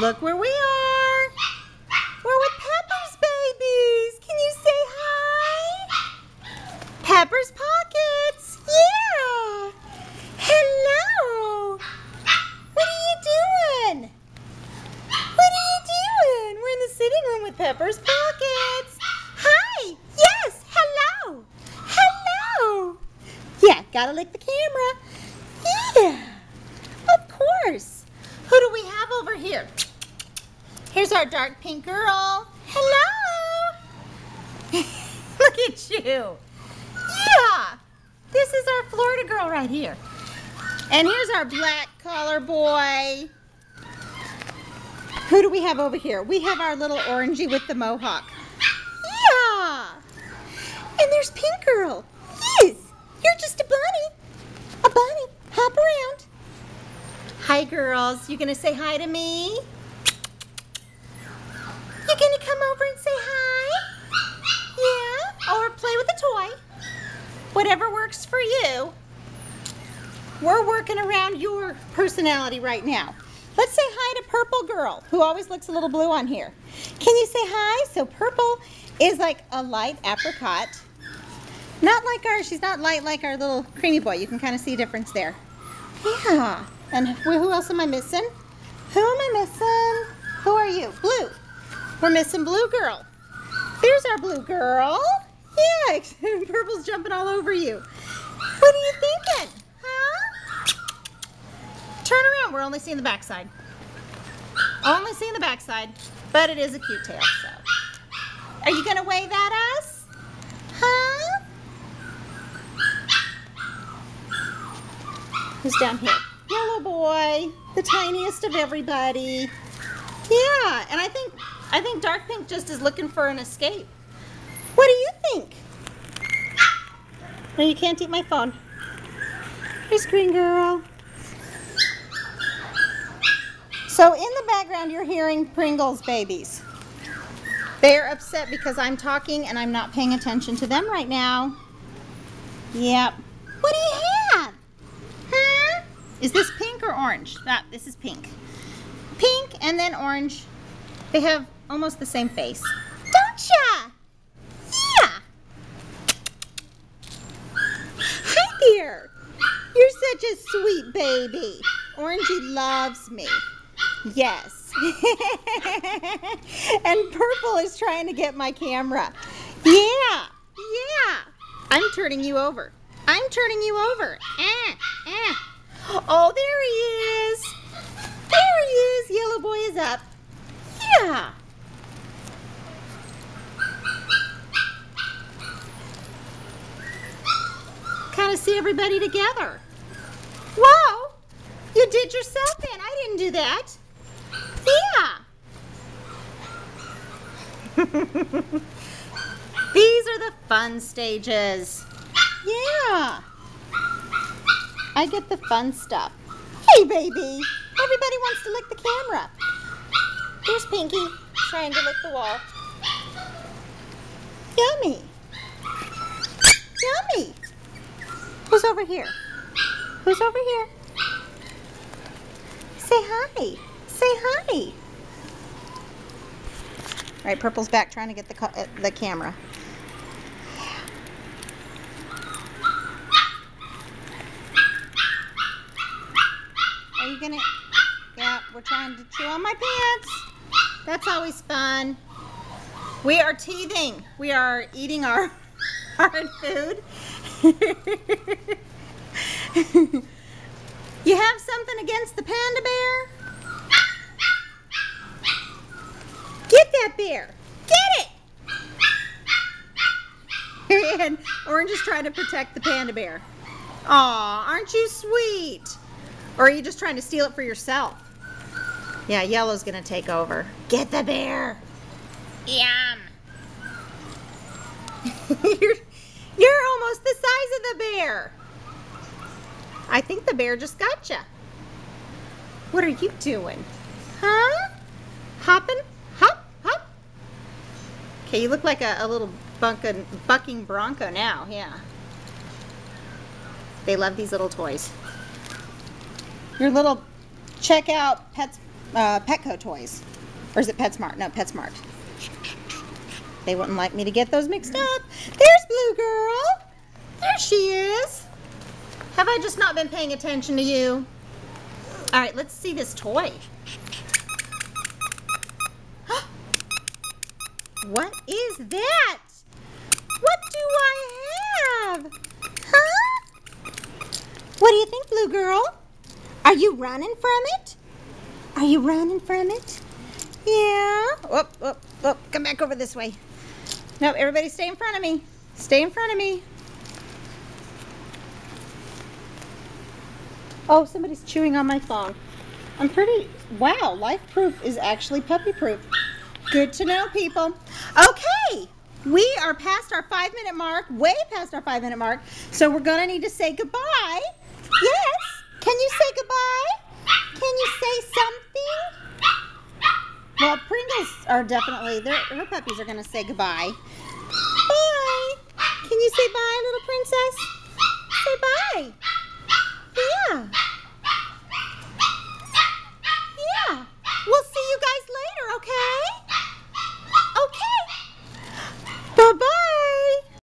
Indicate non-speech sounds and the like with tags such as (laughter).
Look where we are. We're with Pepper's babies. Can you say hi? Pepper's Pockets. Yeah. Hello. What are you doing? What are you doing? We're in the sitting room with Pepper's Pockets. Hi. Yes. Hello. Hello. Yeah, gotta lick the camera. Yeah. Of course. Who do we have over here? Here's our dark pink girl. Hello. (laughs) Look at you. Yeah. This is our Florida girl right here. And here's our black collar boy. Who do we have over here? We have our little orangey with the mohawk. Yeah. And there's Pink Girl. Yes. You're just a bunny. A bunny. Hop around. Hi, girls. You gonna say hi to me? Gonna come over and say hi? Yeah? Or play with a toy? Whatever works for you. We're working around your personality right now. Let's say hi to Purple Girl, who always looks a little blue on here. Can you say hi? So Purple is like a light apricot. Not like our, she's not light like our little creamy boy. You can kind of see a difference there. Yeah. And who else am I missing? Who am I missing? Who are you? Blue. We're missing Blue Girl. There's our Blue Girl. Yeah, (laughs) Purple's jumping all over you. What are you thinking? Huh? Turn around. We're only seeing the backside. Only seeing the backside, but it is a cute tail, so. Are you going to wave at us? Huh? Who's down here? Yellow boy, the tiniest of everybody. Yeah, and I think I think dark pink just is looking for an escape. What do you think? No, you can't eat my phone. Here's green girl. So in the background you're hearing Pringles babies. They're upset because I'm talking and I'm not paying attention to them right now. Yep. What do you have? Huh? Is this pink or orange? That this is pink. Pink and then orange. They have almost the same face. Don't ya? Yeah. Hi there. You're such a sweet baby. Orangey loves me. Yes. (laughs) and purple is trying to get my camera. Yeah. Yeah. I'm turning you over. I'm turning you over. Eh, eh. Oh, there he is. There he is. Yellow boy is up. Yeah. Kind of see everybody together. Whoa. You did yourself in. I didn't do that. Yeah. (laughs) These are the fun stages. Yeah. I get the fun stuff. Hey, baby. Everybody wants to lick the camera. Here's Pinky trying to lick the wall. Over here? Who's over here? Say hi. Say hi. All right, Purple's back trying to get the, uh, the camera. Are you gonna? Yeah, we're trying to chew on my pants. That's always fun. We are teething. We are eating our (laughs) hard food. (laughs) you have something against the panda bear? Get that bear. Get it. (laughs) and Orange is trying to protect the panda bear. Aw, aren't you sweet? Or are you just trying to steal it for yourself? Yeah, yellow's gonna take over. Get the bear. Yum. (laughs) you're, you're almost the the bear. I think the bear just got you. What are you doing? Huh? Hopping? Hop, hop. Okay, you look like a, a little bunkin, bucking bronco now, yeah. They love these little toys. Your little checkout pets uh, Petco toys. Or is it PetSmart? No, PetSmart. They wouldn't like me to get those mixed up. There's Blue Girl. There she is. Have I just not been paying attention to you? All right, let's see this toy. (gasps) what is that? What do I have? Huh? What do you think, Blue Girl? Are you running from it? Are you running from it? Yeah. Whoop, whoop, whoop. Come back over this way. No, everybody stay in front of me. Stay in front of me. Oh, somebody's chewing on my phone. I'm pretty, wow, Life Proof is actually puppy proof. Good to know, people. Okay, we are past our five minute mark, way past our five minute mark, so we're gonna need to say goodbye. Yes, can you say goodbye? Can you say something? Well, Pringles are definitely, her puppies are gonna say goodbye. Bye. Can you say bye, little princess? Say bye.